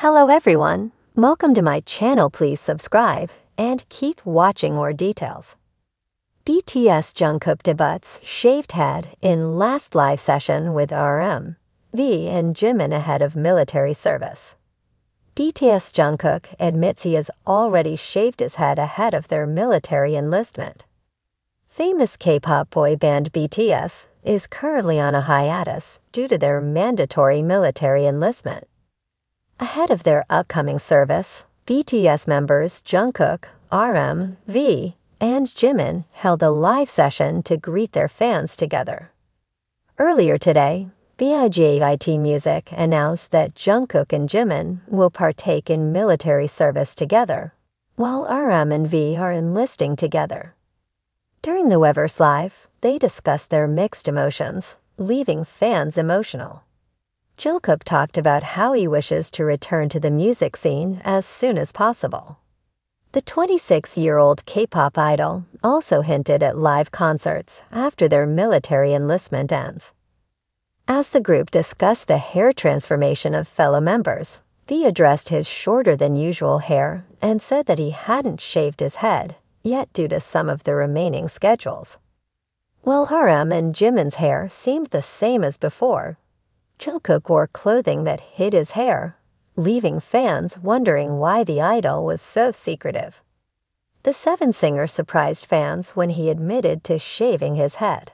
Hello everyone, welcome to my channel please subscribe and keep watching more details. BTS Jungkook debuts shaved head in last live session with RM, V and Jimin ahead of military service. BTS Jungkook admits he has already shaved his head ahead of their military enlistment. Famous K-pop boy band BTS is currently on a hiatus due to their mandatory military enlistment. Ahead of their upcoming service, BTS members Jungkook, RM, V, and Jimin held a live session to greet their fans together. Earlier today, BIG Music announced that Jungkook and Jimin will partake in military service together, while RM and V are enlisting together. During the Weverse Live, they discussed their mixed emotions, leaving fans emotional. Jungkook talked about how he wishes to return to the music scene as soon as possible. The 26-year-old K-pop idol also hinted at live concerts after their military enlistment ends. As the group discussed the hair transformation of fellow members, V addressed his shorter than usual hair and said that he hadn't shaved his head, yet due to some of the remaining schedules. While RM and Jimin's hair seemed the same as before, Jungkook wore clothing that hid his hair, leaving fans wondering why the idol was so secretive. The Seven singer surprised fans when he admitted to shaving his head.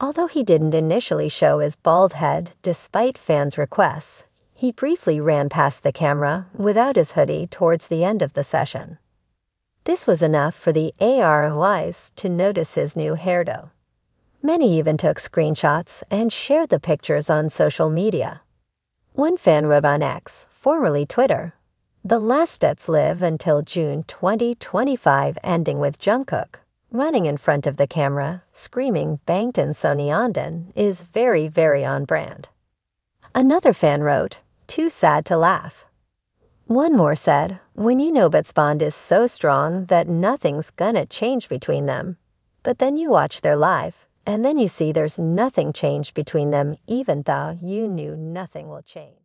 Although he didn't initially show his bald head despite fans' requests, he briefly ran past the camera without his hoodie towards the end of the session. This was enough for the ARMYs to notice his new hairdo. Many even took screenshots and shared the pictures on social media. One fan wrote on X, formerly Twitter, The Lastets live until June 2025 ending with Jungkook. Running in front of the camera, screaming Bangtan Sonyeondan is very, very on brand. Another fan wrote, Too sad to laugh. One more said, When you know But's bond is so strong that nothing's gonna change between them. But then you watch their live, and then you see there's nothing changed between them, even though you knew nothing will change.